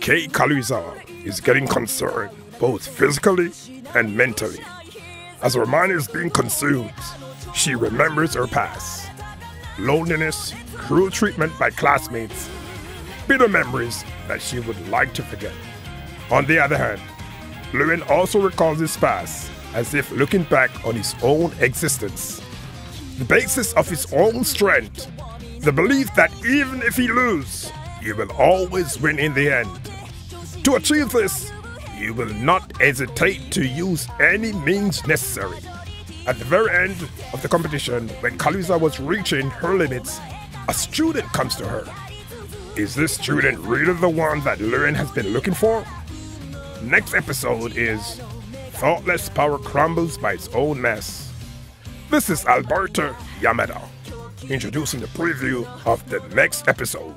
Kei Karuizawa is getting concerned both physically and mentally. As her mind is being consumed, she remembers her past. Loneliness, cruel treatment by classmates, bitter memories that she would like to forget. On the other hand, Ryuen also recalls his past as if looking back on his own existence. The basis of his own strength, the belief that even if he loses, he will always win in the end. To achieve this, you will not hesitate to use any means necessary. At the very end of the competition, when Kaluiza was reaching her limits, a student comes to her. Is this student really the one that Ryuen has been looking for? Next episode is Thoughtless Power Crumbles by its own mess. This is Alberto Yamada, introducing the preview of the next episode.